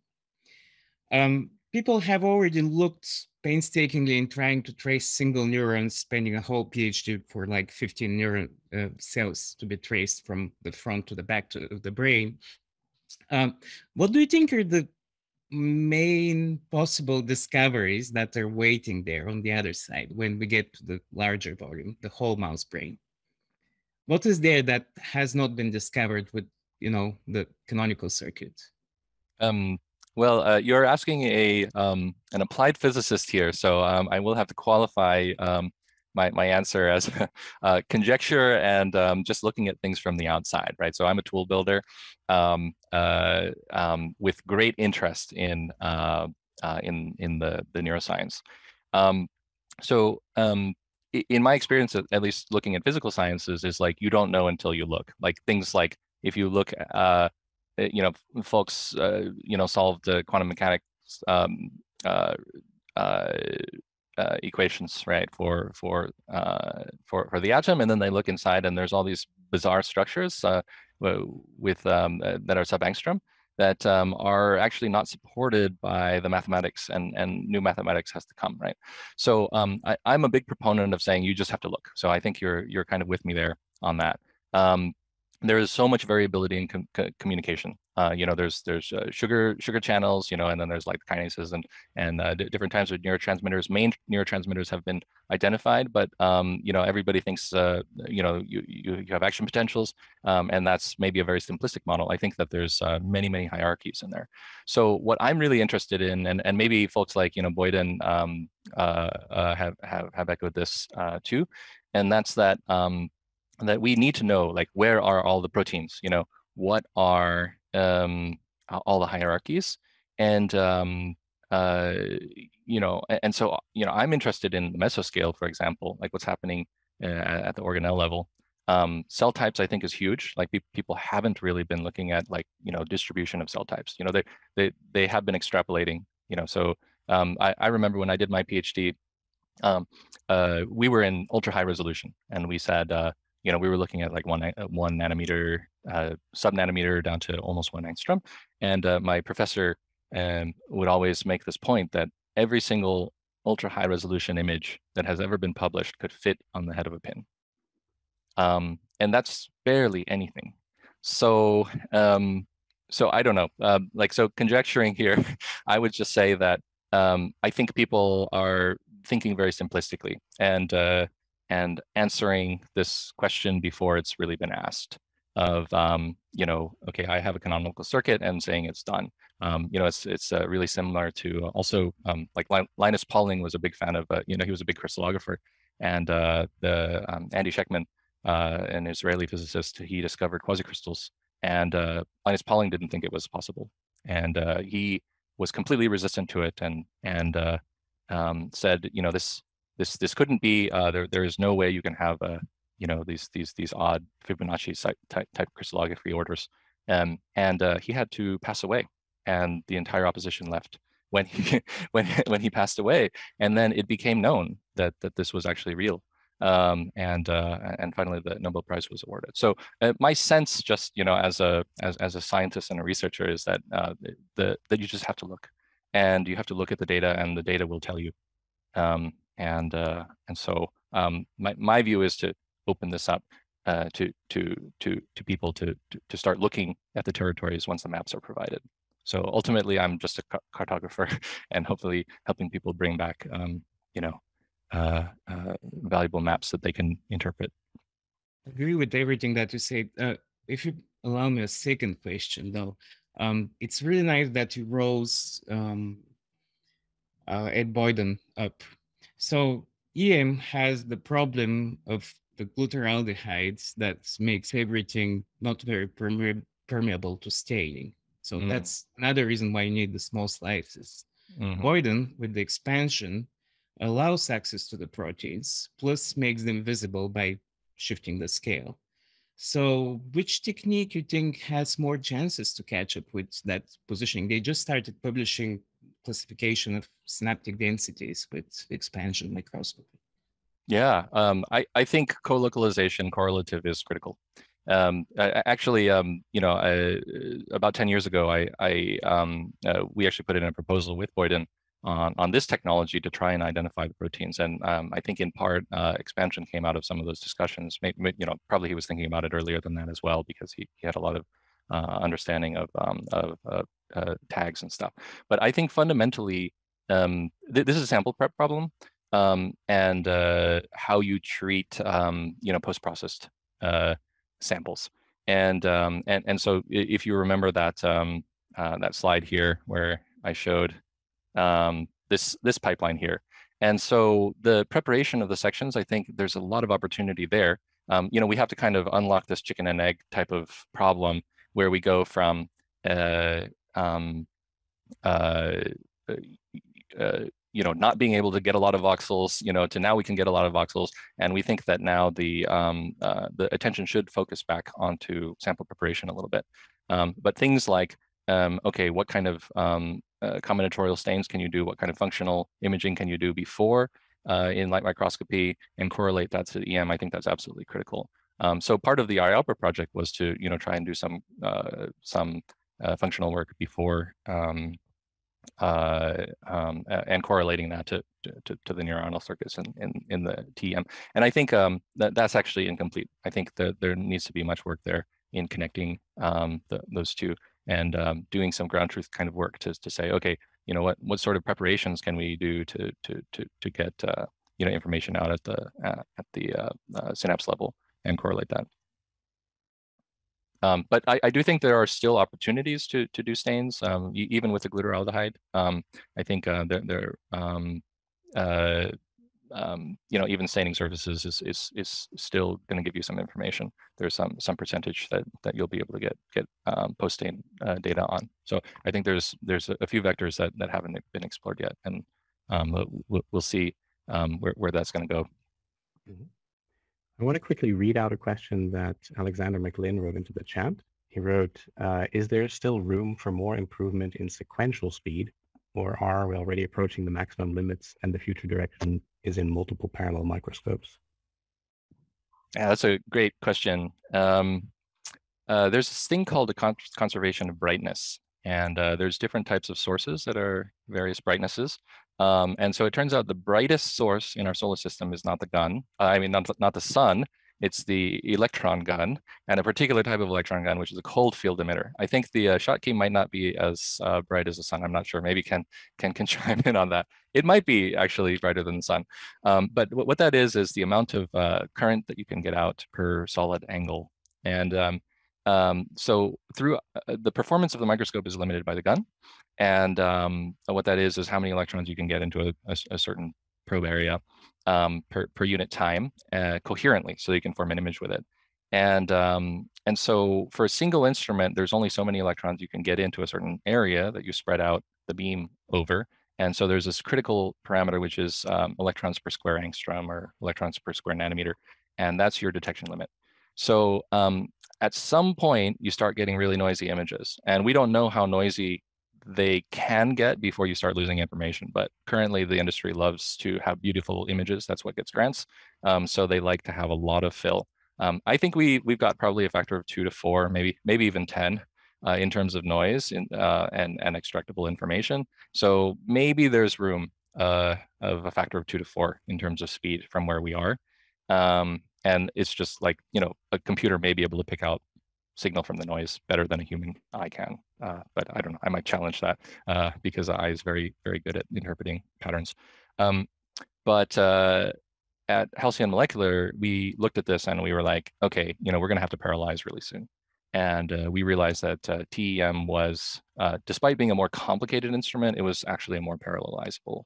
Um, people have already looked painstakingly in trying to trace single neurons, spending a whole PhD for like 15 neuron uh, cells to be traced from the front to the back to the brain. Um, what do you think are the main possible discoveries that are waiting there on the other side when we get to the larger volume, the whole mouse brain? what is there that has not been discovered with you know the canonical circuit um, well uh, you're asking a um, an applied physicist here so um, i will have to qualify um, my, my answer as <laughs> uh, conjecture and um, just looking at things from the outside right so i'm a tool builder um, uh, with great interest in uh, uh, in in the the neuroscience so in my experience, at least looking at physical sciences, is like you don't know until you look. Like things like if you look, uh, eh, you know, folks, uh, you know, solved the quantum mechanics um, uh, uh, uh, equations, right, for for for for the atom, and then they look inside, and there's all these bizarre structures with um, that are sub-angstrom that um, are actually not supported by the mathematics and, and new mathematics has to come, right? So um, I, am a big proponent of saying you just have to look. So I think you're, you're kind of with me there on that. Um, there is so much variability in com communication. Uh, you know, there's there's uh, sugar sugar channels, you know, and then there's like kinases and and uh, different types of neurotransmitters. Main neurotransmitters have been identified, but um, you know, everybody thinks uh, you know you, you, have action potentials, um, and that's maybe a very simplistic model. I think that there's uh, many many hierarchies in there. So what I'm really interested in, and and maybe folks like you know Boyden um, uh, have have have echoed this too, and that's that. Um, that we need to know like where are all the proteins you know what are um, all the hierarchies and um, uh, you know and so you know i'm interested in the mesoscale for example like what's happening uh, at the organelle level. Um, cell types i think is huge. Like pe people haven't really been looking at like you know distribution of cell types. You know they they they have been extrapolating you know so um, I, I remember when i did my phd um, uh, we were in ultra high resolution, and we said, uh, you know, we were looking at like one uh, one nanometer, uh, sub nanometer down to almost one angstrom, and uh, my professor um, would always make this point that every single ultra high resolution image that has ever been published could fit on the head of a pin, um, and that's barely anything. So, um, so I don't know. Uh, like so, conjecturing here, <laughs> I would just say that um, I think people are thinking very simplistically and uh, and answering this question before it's really been asked. Of um, you know, okay, I have a canonical circuit and saying it's done. Um, you know, it's it's uh, really similar to also um, like Linus Pauling was a big fan of. Uh, you know, he was a big crystallographer, and uh, the um, Andy Shechtman, uh, an Israeli physicist, he discovered quasicrystals, and uh, Linus Pauling didn't think it was possible, and uh, he was completely resistant to it, and and um, said, you know, this this this couldn't be. Uh, there there is no way you can have a you know these these these odd Fibonacci type, type crystallography orders. Um, and uh, he had to pass away, and the entire opposition left when he <laughs> when when he passed away. And then it became known that that this was actually real. Um, and uh, and finally the Nobel Prize was awarded. So uh, my sense, just you know, as a as, as a scientist and a researcher, is that uh, the that you just have to look and you have to look at the data and the data will tell you. Um, and uh, and so um, my, my view is to open this up uh, to, to, to, to people to, to, to, start looking at the territories once the maps are provided. So ultimately, I'm just a cartographer <laughs> and hopefully helping people bring back, um, you know, uh, uh, valuable maps that they can interpret. I agree with everything that you said. Uh, if you allow me a second question, though, um, it's really nice that you rose um, uh, Ed Boyden up. So EM has the problem of the glutaraldehydes that makes everything not very perme permeable to staining. So mm. that's another reason why you need the small slices. Mm -hmm. Boyden, with the expansion, allows access to the proteins, plus makes them visible by shifting the scale. So which technique you think has more chances to catch up with that positioning? They just started publishing classification of synaptic densities with expansion microscopy. Yeah, um, I, I think co-localization correlative is critical. Um, I, actually, um, you know, I, about 10 years ago, I, I um, uh, we actually put in a proposal with Boyden on, on this technology to try and identify the proteins. And um, I think in part uh, expansion came out of some of those discussions. Maybe, you know, probably he was thinking about it earlier than that as well because he, he had a lot of uh, understanding of, um, of uh, tags and stuff. But I think fundamentally, um, th this is a sample prep problem um, and uh, how you treat, um, you know, post-processed uh, samples. And, um, and, and so if you remember that, uh, that slide here where I showed um, this this pipeline here. And so the preparation of the sections, I think there's a lot of opportunity there. Um, you know, we have to kind of unlock this chicken and egg type of problem where we go from, uh, um, uh, uh, uh, you know, not being able to get a lot of voxels, you know, to now we can get a lot of voxels. And we think that now the, um, uh, the attention should focus back onto sample preparation a little bit. Um, but things like, um, okay, what kind of um, uh, combinatorial stains can you do? What kind of functional imaging can you do before uh, in light microscopy and correlate that to the EM? I think that's absolutely critical. Um, so part of the IARPA project was to you know try and do some uh, some uh, functional work before um, uh, um, and correlating that to, to, to, the neuronal circuits in, in, in the TEM. And I think um, that that's actually incomplete. I think that there needs to be much work there in connecting um, the, those two and um, doing some ground truth kind of work to, to say, okay, you know, what what sort of preparations can we do to to to to get uh, you know information out at the uh, at the uh, uh synapse level and correlate that. Um, but I, I, do think there are still opportunities to to do stains, um, even with the glutaraldehyde. Um, I think uh, there, um, uh, um, you know, even staining surfaces is is is still going to give you some information. There's some some percentage that that you'll be able to get get um, post stain uh, data on. So I think there's there's a, few vectors that that haven't been explored yet, and we'll, we'll see where where that's going to go. Mm -hmm. I want to quickly read out a question that Alexander McLean wrote into the chat. He wrote, uh, "Is there still room for more improvement in sequential speed or are we already approaching the maximum limits and the future direction is in multiple parallel microscopes? Yeah, that's a great question. Um, uh, there's this thing called the con conservation of brightness, and uh, there's different types of sources that are various brightnesses. Um, and so it turns out the brightest source in our solar system is not the gun. I mean, not, not the sun, it's the electron gun and a particular type of electron gun, which is a cold field emitter. I think the uh, Schottky might not be as uh, bright as the sun. I'm not sure. Maybe Ken can can <laughs> chime in on that. It might be actually brighter than the sun. Um, but what that is is the amount of uh, current that you can get out per solid angle. And um, um, so through uh, the performance of the microscope is limited by the gun. And um, what that is is how many electrons you can get into a, a, a certain probe area um, per, per unit time uh, coherently so you can form an image with it. And, um, and so for a single instrument, there's only so many electrons you can get into a certain area that you spread out the beam over. And so there's this critical parameter, which is um, electrons per square angstrom or electrons per square nanometer. And that's your detection limit. So um, at some point, you start getting really noisy images. And we don't know how noisy they can get before you start losing information. But currently, the industry loves to have beautiful images. That's what gets grants. Um, so they like to have a lot of fill. Um, I think we we've got probably a factor of two to four, maybe maybe even ten. Uh, in terms of noise in, uh, and and extractable information, so maybe there's room uh, of a factor of two to four in terms of speed from where we are, um, and it's just like you know a computer may be able to pick out signal from the noise better than a human eye can. Uh, but I don't know, I might challenge that uh, because the eye is very, very good at interpreting patterns. Um, but uh, at Halcyon Molecular, we looked at this and we were like, okay, you know, we're going to have to parallelize really soon. And uh, we realized that uh, TEM was, uh, despite being a more complicated instrument, it was actually a more parallelizable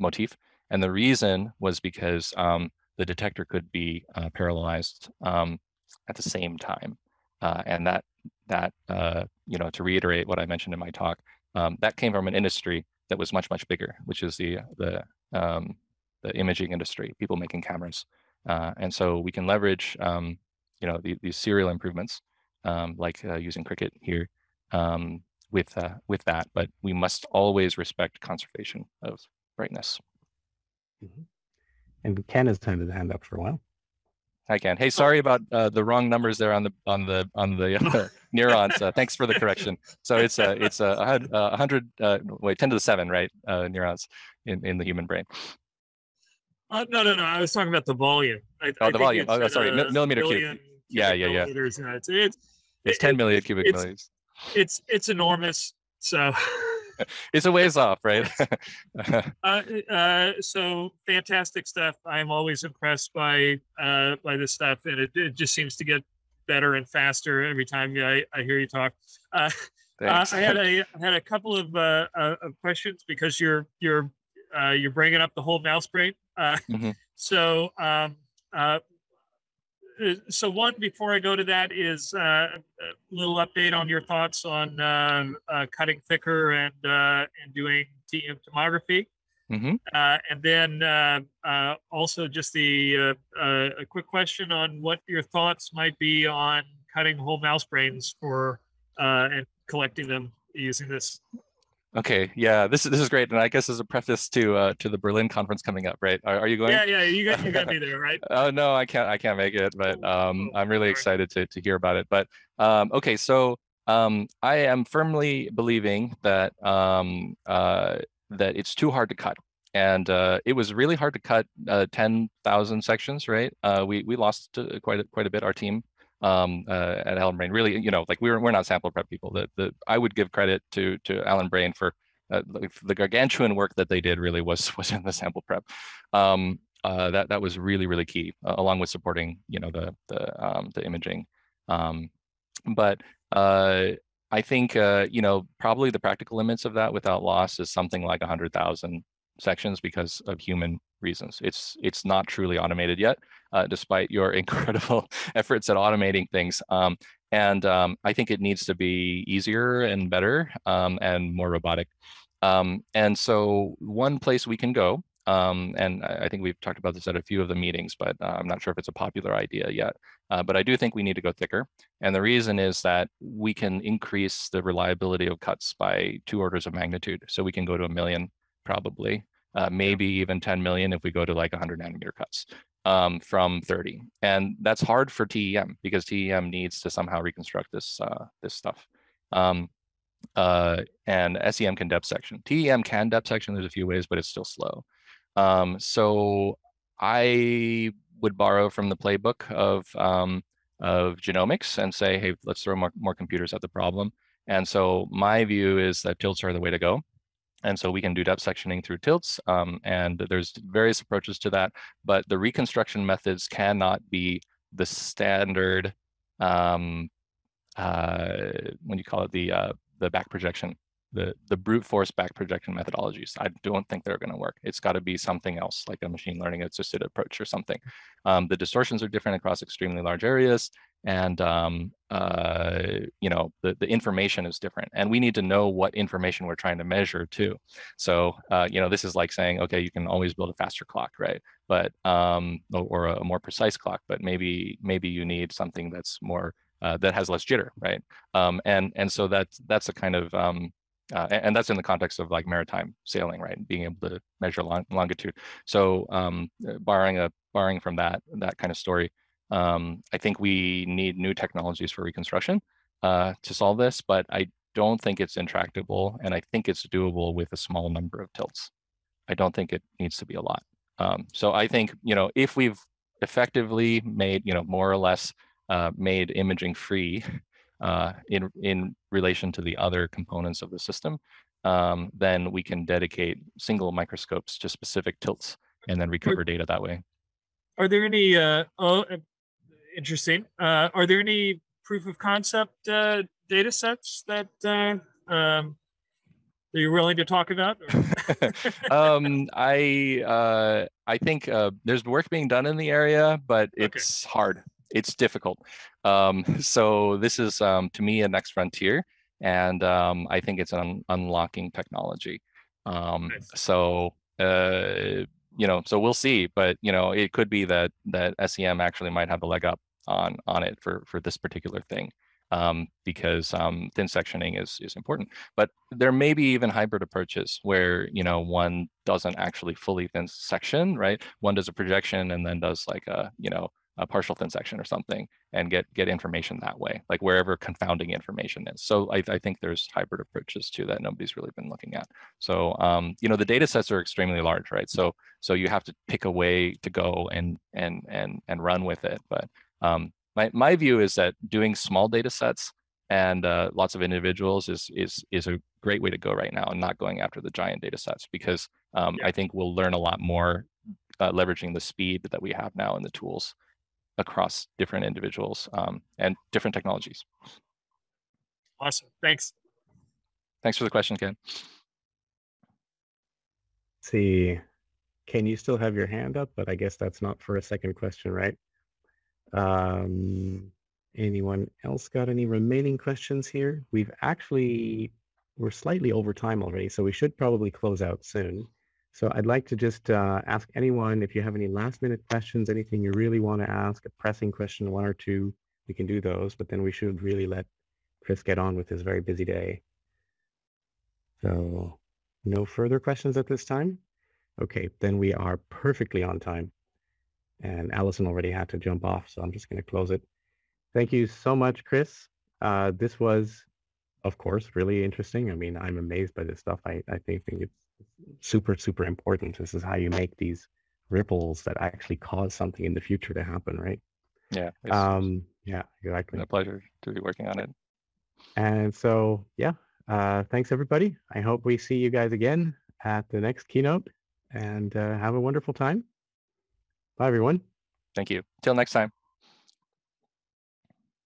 motif. And the reason was because um, the detector could be parallelized um, at the same time. Uh, and that that uh, you know to reiterate what I mentioned in my talk, um, that came from an industry that was much much bigger, which is the the um, the imaging industry, people making cameras, uh, and so we can leverage um, you know the, these serial improvements um, like uh, using Cricket here with uh, with that, but we must always respect conservation of brightness. Mm -hmm. And Ken has turned his hand up for a while. Hi, Ken. Hey, sorry about uh, the wrong numbers there on the on the on the uh, <laughs> neurons. Uh, thanks for the correction. So it's a it's a uh, hundred uh, wait ten to the seven right uh, neurons in in the human brain. Uh, no, no, no. I was talking about the volume. I, oh, I the volume. Oh, sorry, millimeter cube. Yeah, yeah, yeah. It's, it's, it's 10 million cubic it's, millimeters. It's it's enormous. So <laughs> <laughs> it's a ways off, right? <laughs> uh, uh, so fantastic stuff. I'm always impressed by uh, by this stuff, and it, it just seems to get better and faster every time I, I hear you talk. Uh, uh, I had a I had a couple of, uh, of questions because you're you're you're bringing up the whole mouse brain. Mm-hmm. <laughs> So um, uh, so one before I go to that is uh, a little update on your thoughts on uh, uh cutting thicker and uh, and doing TEM tomography, mm-hmm. and then also just the a quick question on what your thoughts might be on cutting whole mouse brains for and collecting them using this Okay, yeah, this is this is great, and I guess as a preface to uh, to the Berlin conference coming up, right? Are, are you going? Yeah, yeah, you got you got me <laughs> there, right? Oh uh, no, I can't I can't make it, but um, I'm really excited to to hear about it. But um, okay, so um, I am firmly believing that um, uh, that it's too hard to cut, and uh, it was really hard to cut uh, ten thousand sections, right? Uh, we we lost quite a, quite a bit our team um, uh, at Allen Brain. Really, you know, like we're we're not sample prep people. That the I would give credit to to Allen Brain for uh, the gargantuan work that they did. Really was <laughs> was in the sample prep. Um, uh, that that was really really key, uh, along with supporting you know the the um, the imaging. Um, but uh, I think uh, you know probably the practical limits of that without loss is something like a hundred thousand sections because of human reasons. It's it's not truly automated yet, uh, despite your <laughs> incredible efforts at automating things. Um, and um, I think it needs to be easier and better um, and more robotic. Um, and so one place we can go Um, and I, think we've talked about this at a few of the meetings, but uh, I'm not sure if it's a popular idea yet. Uh, but I do think we need to go thicker. And the reason is that we can increase the reliability of cuts by two orders of magnitude. So we can go to a million probably, uh, maybe even 10 million if we go to like 100 nanometer cuts um, from 30. And that's hard for TEM because TEM needs to somehow reconstruct this, uh, this stuff. Um, uh, and SEM can depth section. TEM can depth section. There's a few ways, but it's still slow. Um, so I would borrow from the playbook of um, of genomics and say, hey, let's throw more, more computers at the problem. And so my view is that tilts are the way to go. And so we can do depth sectioning through tilts, um, and there's various approaches to that. But the reconstruction methods cannot be the standard, um, uh, when you call it the uh, the back projection the the brute force back projection methodologies. I don't think they're going to work. It's got to be something else, like a machine learning assisted approach or something. Um, the distortions are different across extremely large areas, and um, uh, you know the the information is different, and we need to know what information we're trying to measure too. So uh, you know this is like saying, okay, you can always build a faster clock, right? But um, or a more precise clock, but maybe maybe you need something that's more uh, that has less jitter, right? Um, and and so that's that's a kind of um, uh, and, and, that's in the context of like maritime sailing, right? Being able to measure long, longitude. So um, uh, borrowing a borrowing from that that kind of story, um, I think we need new technologies for reconstruction uh, to solve this, but I don't think it's intractable, and I think it's doable with a small number of tilts. I don't think it needs to be a lot. Um, so I think you know if we've effectively made you know more or less uh, made imaging free <laughs> uh, in, in relation to the other components of the system, um, then we can dedicate single microscopes to specific tilts and then recover data that way. Are there any, uh, oh, uh, interesting. Uh, are there any proof of concept uh, data sets that uh, um, are you willing to talk about? <laughs> <laughs> um, I uh, I think uh, there's work being done in the area, but it's okay. hard it's difficult. Um, <laughs> so this is um, to me a next frontier, and um, I think it's an unlocking technology. Um, nice. So uh, you know, so we'll see, but you know, it could be that that SEM actually might have a leg up on on it for for this particular thing. Um, because um, thin sectioning is is important. But there may be even hybrid approaches where you know one doesn't actually fully thin section, right? One does a projection and then does like a you know a partial thin section or something and get get information that way, like wherever confounding information is. So I, I think there's hybrid approaches too that nobody's really been looking at. So um, you know the data sets are extremely large, right? So so you have to pick a way to go and and and and run with it. But um, my my view is that doing small data sets and uh, lots of individuals is is is a great way to go right now, and not going after the giant data sets because um, yeah. I think we'll learn a lot more uh, leveraging the speed that we have now in the tools across different individuals um, and different technologies. Awesome. Thanks. Thanks for the question, Ken. Let's see, can you still have your hand up? But I guess that's not for a second question, right? Um, anyone else got any remaining questions here? We've actually, we're slightly over time already, so we should probably close out soon. So I'd like to just uh, ask anyone if you have any last minute questions, anything you really want to ask, a pressing question, one or two, we can do those, but then we should really let Chris get on with his very busy day. So no further questions at this time? Okay, then we are perfectly on time. And Allison already had to jump off, so I'm just going to close it. Thank you so much, Chris. Uh, this was, of course, really interesting. I mean, I'm amazed by this stuff. I, I think, think it's super, super important. This is how you make these ripples that actually cause something in the future to happen, right? Yeah. Um, yeah, exactly. a pleasure to be working on it. And so, yeah, uh, thanks everybody. I hope we see you guys again at the next keynote and uh, have a wonderful time. Bye, everyone. Thank you. Till next time.